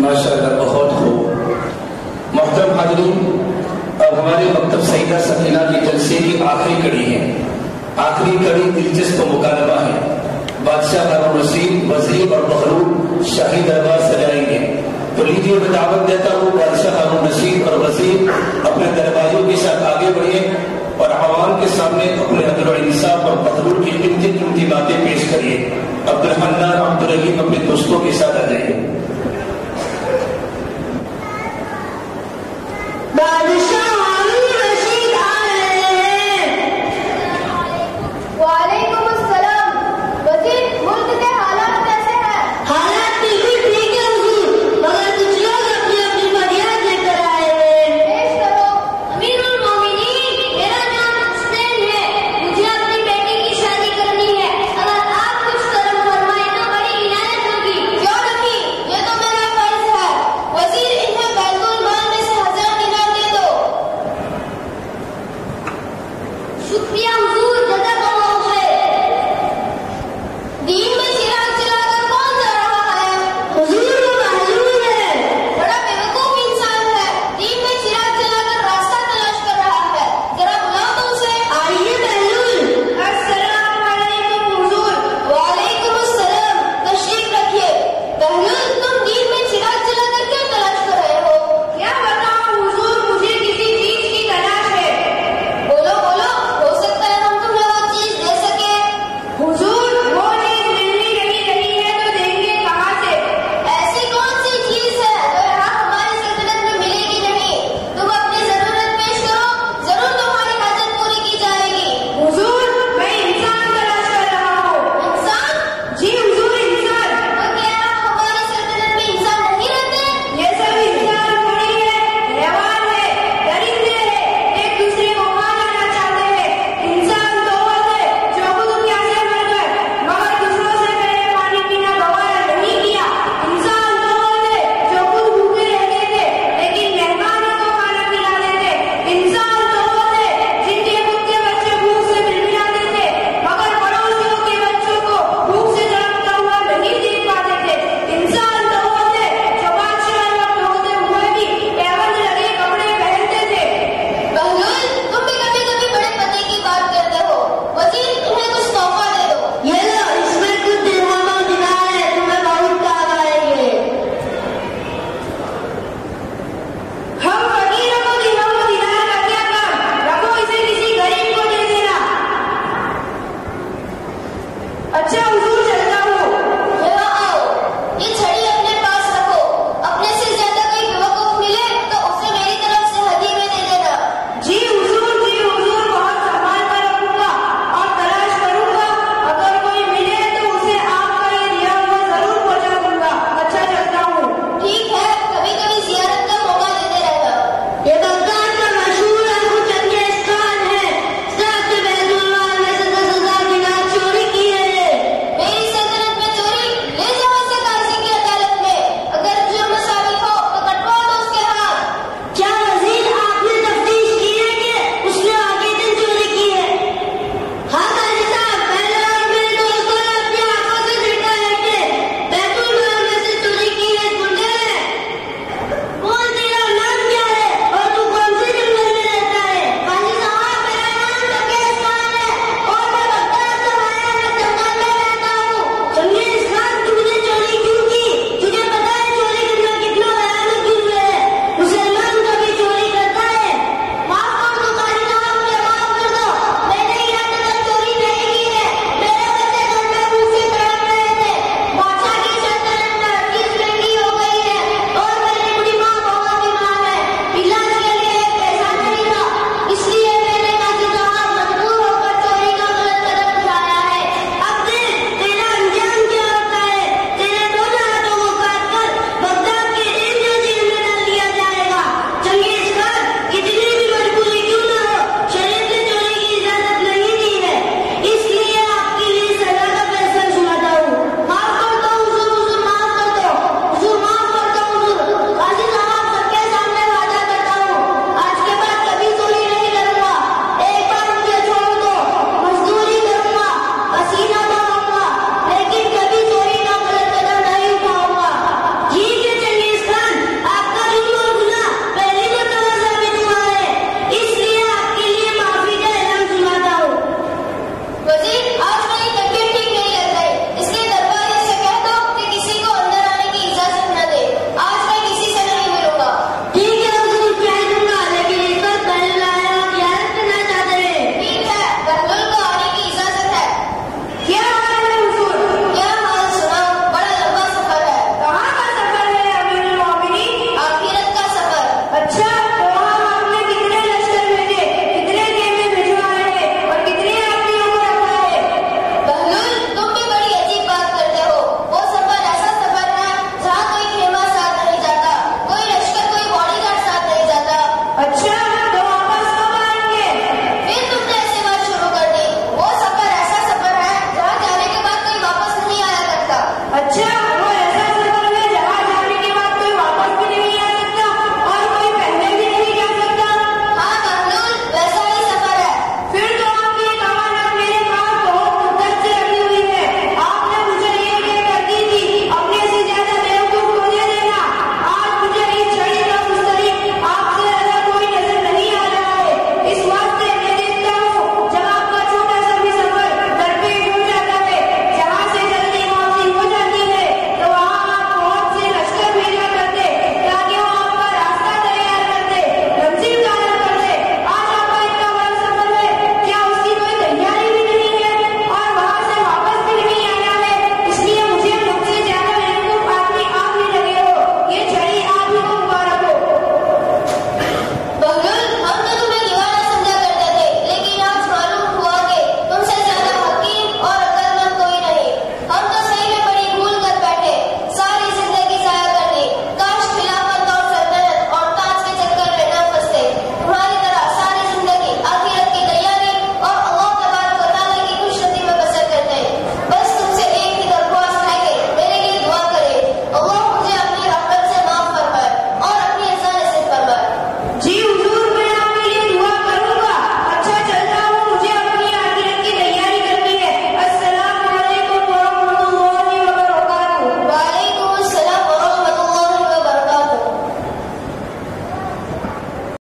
माशा बहुत हो। मोहतरम हाजरीन, अब हमारे मकतब सईदा सकीना के जलसे की आखिरी कड़ी है। आखिरी कड़ी दिलचस्प मुकालबा है। बादशाह हारून रशीद, वज़ीर और बहरू शाही दरबार सजाएँगे। तो लीजिए, मैं दावत देता हूँ, बादशाह हारून रशीद और वज़ीर अपने दरबारियों के साथ आगे बढ़े और आवाम के सामने अपने अदल इंसाफ और बहरूर की कीमती कीमती बातें पेश करिए। अब्दुल हन्ना अब्दुल रहीम अपने दोस्तों के साथ आ जाइए।